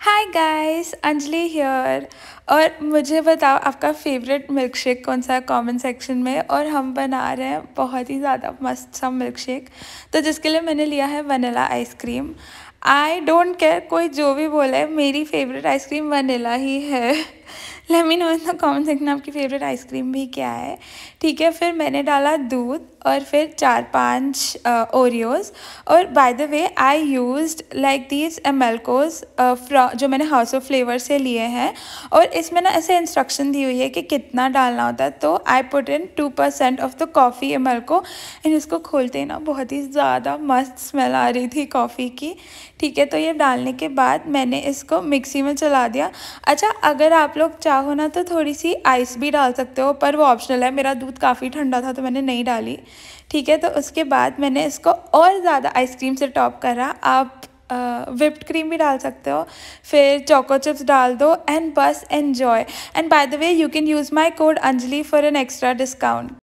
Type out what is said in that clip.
Hi guys Anjali here और मुझे बताओ, आपका फेवरेट मिल्क शेक कौन सा है कमेंट सेक्शन में? और हम बना रहे हैं बहुत ही ज़्यादा मस्त सा मिल्क शेक तो जिसके लिए मैंने लिया है vanilla ice cream I don't care कोई जो भी बोले, मेरी फेवरेट आइसक्रीम वनीला ही है. Let me know in the comment section आपकी फेवरेट आइसक्रीम भी क्या है? ठीक है, फिर मैंने डाला दूध. और फिर चार पाँच ओरियोज और by the way I used like these एमेलकोज जो मैंने हाउस ऑफ़ फ्लेवर से लिए हैं. और इसमें ना ऐसे इंस्ट्रक्शन दी हुई है कि कितना डालना होता है तो I put in two percent of the coffee एमेलको and इसको खोलते ना बहुत ही ज़्यादा मस्त स्मेल आ रही थी कॉफ़ी की. ठीक है तो ये डालने के बाद मैंने इसको मिक्सी में चला दिया. अच्छा अगर आप लोग चाहो ना तो थोड़ी सी आइस भी डाल सकते हो, पर वो ऑप्शनल है. मेरा दूध काफ़ी ठंडा था तो मैंने नहीं डाली. ठीक है तो उसके बाद मैंने इसको और ज़्यादा आइसक्रीम से टॉप करा। आप विप्ड क्रीम भी डाल सकते हो, फिर चोको चिप्स डाल दो एंड बस enjoy and by the way you can use my code Anjali for an extra discount